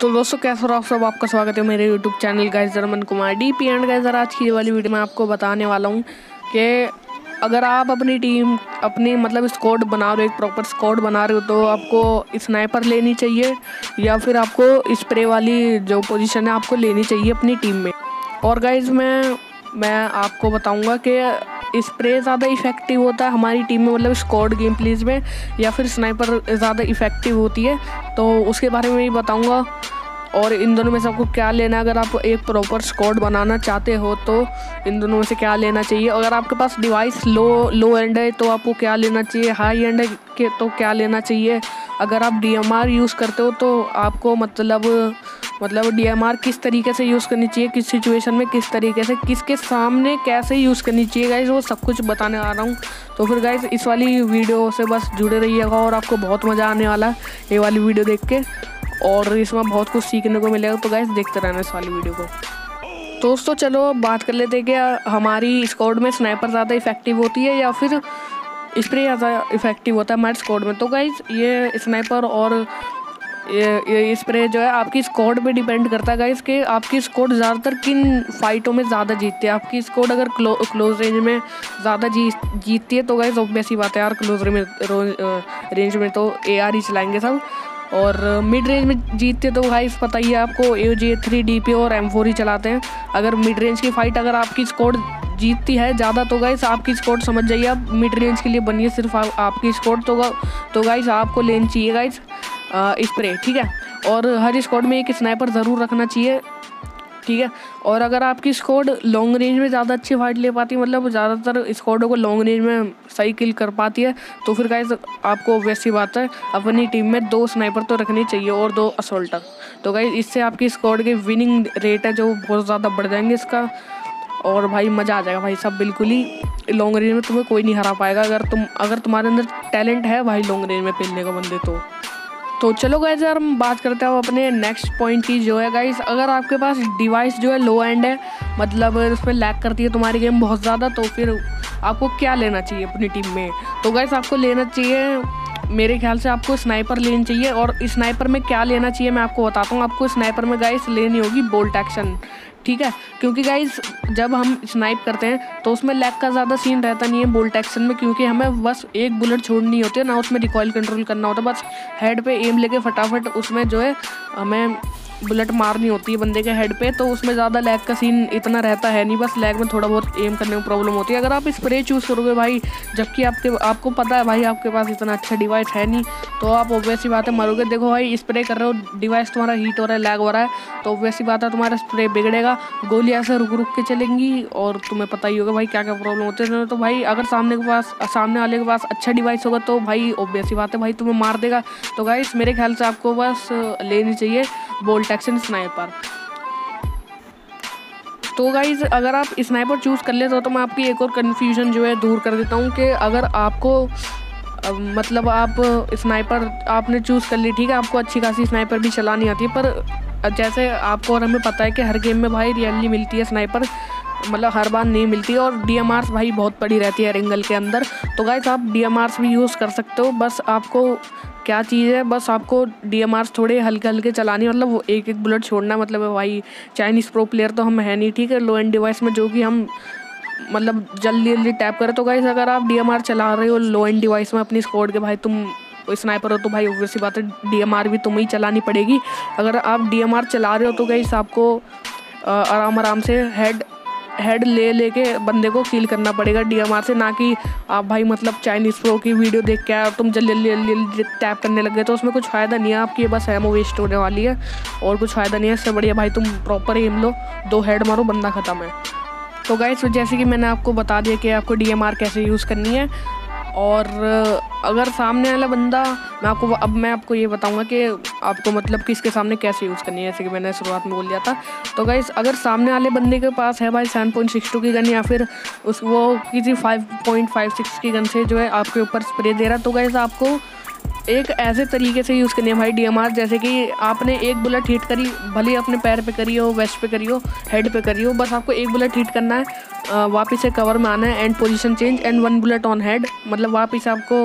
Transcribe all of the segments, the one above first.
तो दोस्तों, कैसे हो आप सब? आपका स्वागत है मेरे YouTube channel guys German Kumar D P and guys आज की वाली वीडियो में आपको बताने वाला हूँ कि अगर आप अपनी टीम अपनी मतलब स्कोड बना रहे हो, एक प्रॉपर स्कोड बना रहे हो तो आपको स्नाइपर लेनी चाहिए या फिर आपको स्प्रे वाली जो पोजीशन है, आपको लेनी चाहिए अपनी टीम में। और गाइज़ मैं मैं आपको बताऊँगा कि स्प्रे ज़्यादा इफ़ेक्टिव होता है हमारी टीम में मतलब स्कॉड गेम प्लीज़ में, या फिर स्नाइपर ज़्यादा इफ़ेक्टिव होती है। तो उसके बारे में भी बताऊँगा। और इन दोनों में से आपको क्या लेना अगर आप एक प्रॉपर स्कॉड बनाना चाहते हो तो इन दोनों में से क्या लेना चाहिए? अगर आपके पास डिवाइस लो लो एंड है तो आपको क्या लेना चाहिए? हाई एंड है के तो क्या लेना चाहिए? अगर आप DMR यूज़ करते हो तो आपको मतलब मतलब डीएमआर किस तरीके से यूज़ करनी चाहिए, किस सिचुएशन में किस तरीके से, किसके सामने कैसे यूज़ करनी चाहिए गाइज़ वो सब कुछ बताने आ रहा हूँ। तो फिर गाइज़ इस वाली वीडियो से बस जुड़े रहिएगा और आपको बहुत मज़ा आने वाला है ये वाली वीडियो देख के। और इसमें बहुत कुछ सीखने को मिलेगा तो गाइज़ देखते रहना इस वाली वीडियो को। दोस्तों, चलो बात कर लेते हैं कि हमारी स्कॉड में स्नाइपर ज़्यादा इफ़ेक्टिव होती है या फिर स्प्रे ज़्यादा इफ़ेक्टिव होता है हमारे स्कॉड में। तो गाइज़ ये स्नाइपर और ये ये स्प्रे जो है आपकी स्कोड पे डिपेंड करता है गाइस कि आपकी स्कोड ज़्यादातर किन फाइटों में ज़्यादा जीतती है? आपकी स्कोड अगर क्लो, क्लोज रेंज में ज़्यादा जी जीतती है तो गाइस ऑब्वियस बात है यार क्लोज रेंज में रेंज में तो एआर ही चलाएँगे सब। और मिड रेंज में जीतते तो भाई पता ही है आपको A J three D P और एम फोर ही चलाते हैं। अगर मिड रेंज की फाइट अगर आपकी स्कोड जीतती है ज़्यादा तो गाइस आपकी स्कोड समझ जाइए आप मिड रेंज के लिए बनिए सिर्फ़ आपकी स्कोड तो तो गाइस आपको लेनी चाहिए गाइस स्प्रे ठीक है? और हर स्कोड में एक स्नाइपर ज़रूर रखना चाहिए, ठीक है? और अगर आपकी स्कोड लॉन्ग रेंज में ज़्यादा अच्छी फाइट ले पाती है मतलब ज़्यादातर स्कोडों को लॉन्ग रेंज में सही किल कर पाती है तो फिर गाइज़ आपको वैसी बात है, अपनी टीम में दो स्नाइपर तो रखनी चाहिए और दो असोल्टर तो गाइस इससे आपकी स्कोड की विनिंग रेट है, जो बहुत ज़्यादा बढ़ जाएँगे इसका, और भाई मज़ा आ जाएगा भाई सब बिल्कुल ही। लॉन्ग रेंज में तुम्हें कोई नहीं हरा पाएगा, अगर तुम, अगर तुम्हारे अंदर टैलेंट है भाई लॉन्ग रेंज में खेलने का बंदे तो। तो चलो गाइज़ यार हम बात करते हैं अपने नेक्स्ट पॉइंट की, जो है गाइज़ अगर आपके पास डिवाइस जो है लो एंड है मतलब उस पर लैक करती है तुम्हारी गेम बहुत ज़्यादा तो फिर आपको क्या लेना चाहिए अपनी टीम में? तो गाइज़ आपको लेना चाहिए मेरे ख्याल से आपको स्नाइपर लेनी चाहिए और स्नाइपर में क्या लेना चाहिए मैं आपको बताता हूँ। आपको स्नाइपर में गाइस लेनी होगी बोल्ट एक्शन ठीक है? क्योंकि गाइज़ जब हम स्नाइप करते हैं तो उसमें लैग का ज़्यादा सीन रहता नहीं है बोल्ट एक्शन में, क्योंकि हमें बस एक बुलेट छोड़नी होती है, ना उसमें रिकॉयल कंट्रोल करना होता है, बस हेड पर एम लेके फटाफट उसमें जो है, हमें बुलेट मारनी होती है बंदे के हेड पे तो उसमें ज़्यादा लैग का सीन इतना रहता है नहीं, बस लैग में थोड़ा बहुत एम करने में प्रॉब्लम होती है। अगर आप स्प्रे चूज़ करोगे भाई, जबकि आपके, आपको पता है भाई, आपके पास इतना अच्छा डिवाइस है नहीं तो आप ऑब्वियसली बात है मरोगे। देखो भाई स्प्रे कर रहे हो डिवाइस तुम्हारा हीट हो रहा है लैग हो रहा है तो ऑब्वियसली बात है, तुम्हारा स्प्रे बिगड़ेगा गोली ऐसे रुक रुक के चलेंगी, और तुम्हें पता ही होगा भाई क्या क्या प्रॉब्लम होती है। तो भाई, अगर सामने के पास, सामने वाले के पास अच्छा डिवाइस होगा तो भाई ऑब्वियसली बात है, भाई तुम्हें मार देगा। तो गाइस मेरे ख्याल से आपको बस लेनी चाहिए बोल्ट एक्शन स्नाइपर। तो गाइज़ अगर आप स्नाइपर चूज़ कर लेते हो तो मैं आपकी एक और कन्फ्यूज़न जो है दूर कर देता हूँ कि अगर आपको मतलब आप स्नाइपर, आपने चूज़ कर ली, ठीक है, आपको अच्छी खासी स्नाइपर भी चलानी आती है, पर जैसे आपको और हमें पता है कि हर गेम में भाई रियली मिलती है स्नाइपर मतलब हर बार नहीं मिलती और डी भाई बहुत बड़ी रहती है रिंगल के अंदर। तो गाइस आप डी भी यूज़ कर सकते हो, बस आपको क्या चीज़ है? बस आपको डी थोड़े हल्के हल्के चलानी मतलब वो एक एक बुलेट छोड़ना मतलब भाई चाइनीज़ प्रो प्लेयर तो हम है नहीं, ठीक है? लो एंड डिवाइस में जो कि हम मतलब जल्दी जल्दी टैप करें। तो गाइस अगर आप DMR चला रहे हो लो एंड डिवाइस में अपनी स्कोड के, भाई, तुम स्नाइपर हो तो भाई ऑब्वियसली बात है DMR भी तुम्हें चलानी पड़ेगी। अगर आप DMR चला रहे हो तो गाइस आपको आराम आराम से हेड हेड ले लेके बंदे को फील करना पड़ेगा डीएमआर से, ना कि आप भाई मतलब चाइनीज़ प्रो की वीडियो देख के और तुम जल्दी जल्दी जल्दी टैप करने लग गए तो उसमें कुछ फ़ायदा नहीं है, आपकी बस एमओ वेस्ट होने वाली है, और कुछ फ़ायदा नहीं है, इससे बढ़िया भाई तुम प्रॉपर एम लो, दो हेड मारो, बंदा ख़त्म है। तो गाइस जैसे कि मैंने आपको बता दिया कि आपको डीएमआर कैसे यूज़ करनी है, और अगर सामने वाला बंदा, मैं आपको अब मैं आपको ये बताऊँगा कि आपको मतलब किसके सामने कैसे यूज़ करनी है, जैसे कि मैंने शुरुआत में बोल दिया था। तो गाइस अगर सामने वाले बंदे के पास है भाई सेवन पॉइंट सिक्स टू की गन या फिर उस, वो किसी फाइव पॉइंट फाइव सिक्स की गन से जो है आपके ऊपर स्प्रे दे रहा तो गाइस आपको एक ऐसे तरीके से यूज़ करनी है भाई डी जैसे कि आपने एक बुलेट हीट करी, भले अपने पैर पे करी हो वेस्ट पे करी हो हेड पे करी हो, बस आपको एक बुलेट हीट करना है वापस से कवर में आना है and position change and one bullet on head मतलब वापस आपको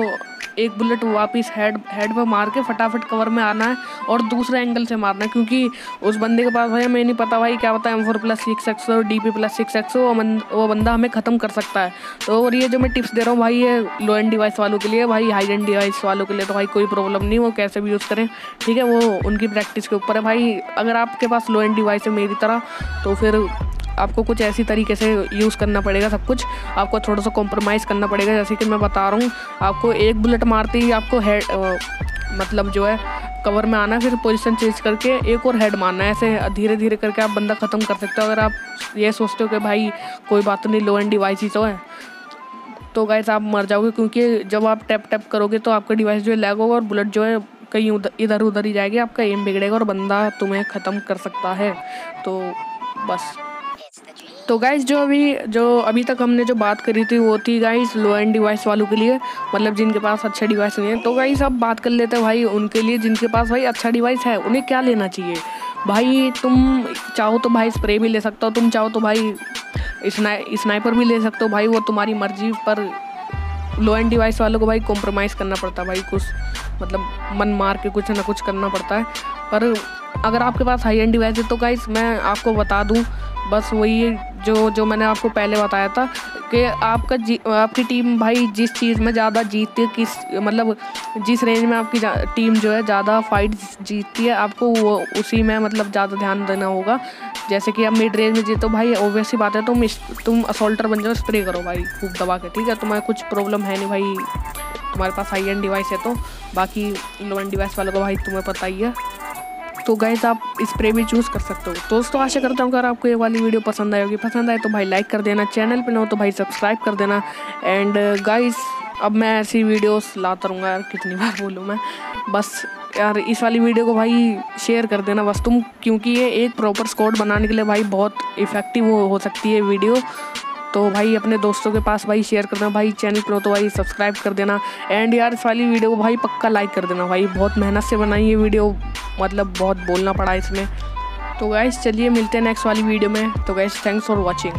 एक बुलेट वापस हेड हेड पर मार के फटाफट कवर में आना है और दूसरे एंगल से मारना है, क्योंकि उस बंदे के पास भाई हमें नहीं पता भाई क्या पता M four plus six X हो D P plus six X हो, वो बंदा हमें ख़त्म कर सकता है। तो और ये जो मैं टिप्स दे रहा हूँ भाई, ये लो एंड डिवाइस वालों के लिए, भाई हाई एंड डिवाइस वालों के लिए तो भाई कोई प्रॉब्लम नहीं, वो कैसे भी यूज़ करें, ठीक है? वो उनकी प्रैक्टिस के ऊपर है भाई। अगर आपके पास लो एंड डिवाइस है मेरी तरह तो फिर आपको कुछ ऐसी तरीके से यूज़ करना पड़ेगा सब कुछ। आपको थोड़ा सा कॉम्प्रोमाइज़ करना पड़ेगा, जैसे कि मैं बता रहा हूँ, आपको एक बुलेट मारते ही आपको हेड मतलब जो है कवर में आना, फिर पोजीशन चेंज करके एक और हेड मारना है ऐसे धीरे धीरे करके आप बंदा ख़त्म कर सकते हो। अगर आप ये सोचते हो कि भाई कोई बात नहीं लो एंड डिवाइस ही तो है तो गैस आप मर जाओगे, क्योंकि जब आप टैप टैप करोगे तो आपका डिवाइस जो है लैग होगा और बुलेट जो है कहीं उधर इधर उधर ही जाएगी, आपका एम बिगड़ेगा और बंदा तुम्हें ख़त्म कर सकता है। तो बस। तो गाइज़ जो अभी जो अभी तक हमने जो बात करी थी, वो थी गाइज़ लो एंड डिवाइस वालों के लिए। मतलब जिनके पास अच्छा डिवाइस नहीं है। तो गाइज़ अब बात कर लेते हैं भाई, उनके लिए जिनके पास भाई अच्छा डिवाइस है, उन्हें क्या लेना चाहिए? भाई, तुम चाहो तो भाई स्प्रे भी ले सकते हो, तुम चाहो तो भाई स्नाइ स्नाइपर भी ले सकते हो। भाई, वो तुम्हारी मर्ज़ी, पर लो एंड डिवाइस वालों को भाई कॉम्प्रोमाइज़ करना पड़ता है भाई, कुछ मतलब मन मार के कुछ ना कुछ करना पड़ता है। पर अगर आपके पास हाई एंड डिवाइस है तो गाइस मैं आपको बता दूँ, बस वही जो जो मैंने आपको पहले बताया था कि आपका जी, आपकी टीम भाई जिस चीज़ में ज़्यादा जीतती है, किस मतलब जिस रेंज में आपकी टीम जो है ज़्यादा फाइट जीतती है, आपको वो, उसी में मतलब ज़्यादा ध्यान देना होगा। जैसे कि आप मिड रेंज में जीतो भाई ओबियस ही बात है, तुम तुम असोल्टर बन जाओ स्प्रे करो भाई, खूब दबा के, ठीक है? तुम्हारा कुछ प्रॉब्लम है नहीं भाई, तुम्हारे पास हाई एंड डिवाइस है तो बाकी लो एंड डिवाइस वालों को भाई तुम्हें पता ही है। तो गाइज़ आप स्प्रे भी चूज़ कर सकते हो। दोस्तों आशा करता हूँ अगर आपको ये वाली वीडियो पसंद आएगी पसंद आए तो भाई लाइक कर देना चैनल पे ना हो तो भाई सब्सक्राइब कर देना। एंड गाइज़ अब मैं ऐसी वीडियोस लाता रहूँगा यार कितनी बार बोलूँ मैं। बस यार इस वाली वीडियो को भाई शेयर कर देना बस। तुम क्योंकि ये एक प्रॉपर स्कोड बनाने के लिए भाई बहुत इफ़ेक्टिव हो, हो सकती है वीडियो तो भाई अपने दोस्तों के पास भाई शेयर कर देना, भाई चैनल पर तो भाई सब्सक्राइब कर देना। एंड यार इस वाली वीडियो को भाई पक्का लाइक कर देना भाई, बहुत मेहनत से बनाई ये वीडियो मतलब बहुत बोलना पड़ा इसमें। तो गैस चलिए मिलते हैं नेक्स्ट वाली वीडियो में। तो गैस थैंक्स फॉर वॉचिंग